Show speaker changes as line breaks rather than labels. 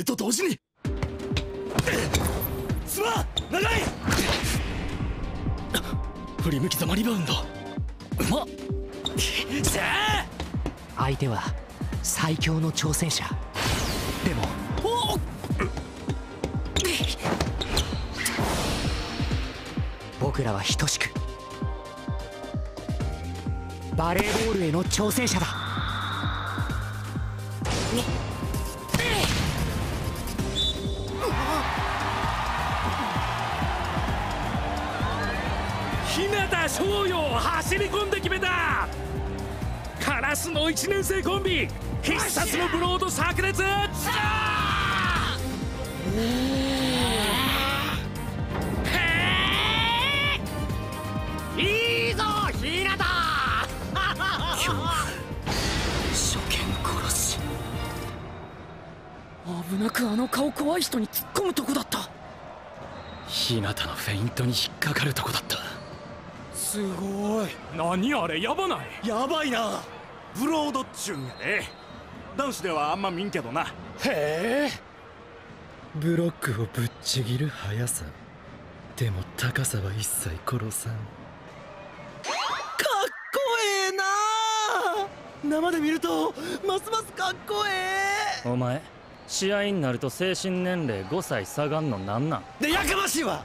れと同時に。すまん長い。振り向きざまリバウンド。うまっさあ。
相手は最強の挑戦者。でも。
おっ
僕らは等しく。バレーボールへの挑戦者だ
日向翔陽走り込んで決めた。カラスの1年生コンビ必殺のブロード炸裂。いいぞ日向
恐怖初見殺し危なくあの顔怖い人に突っ込むとこだった。日向のフェイントに引っかかるとこだった
すごい。何あれやばない？
やばいな。ブロードっちゅうんやで男子ではあんま見んけどな。
へえ。
ブロックをぶっちぎる速さ。でも高さは一切殺さん。
かっこええな。生で見るとますますかっこえ
お前試合になると精神年齢5歳下がんのなんなん？
えでやかましいわ